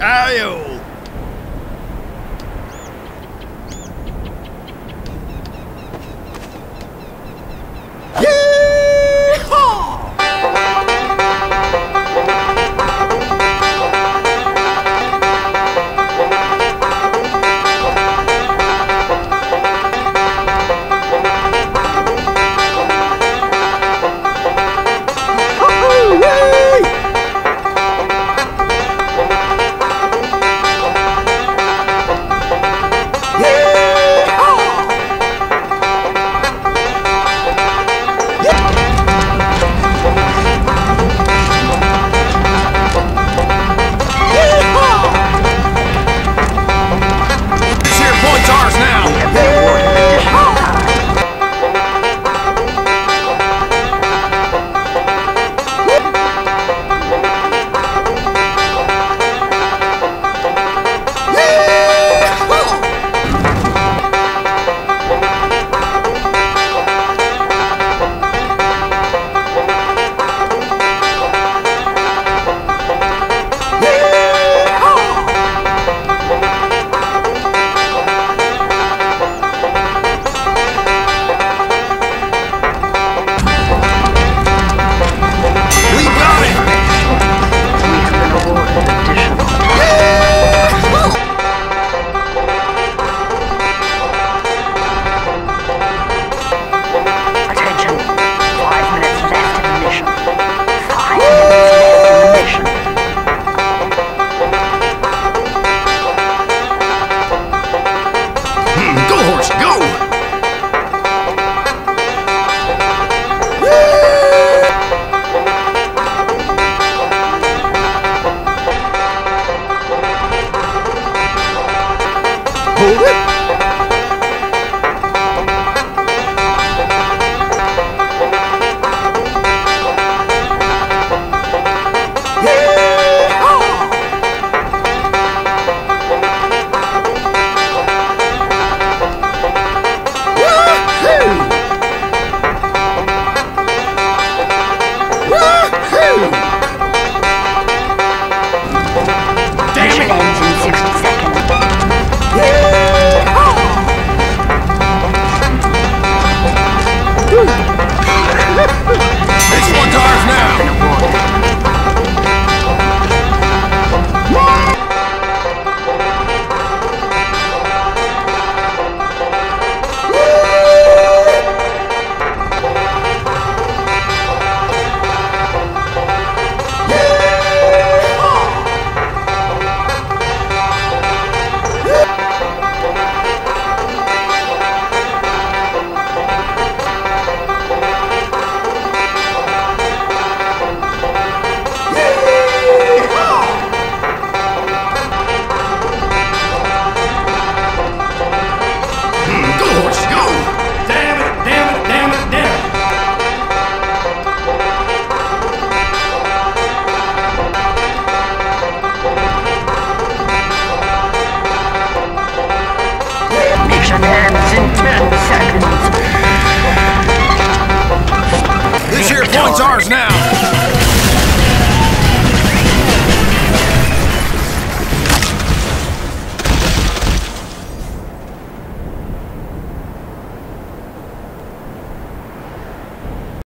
Kyle. It's ours now.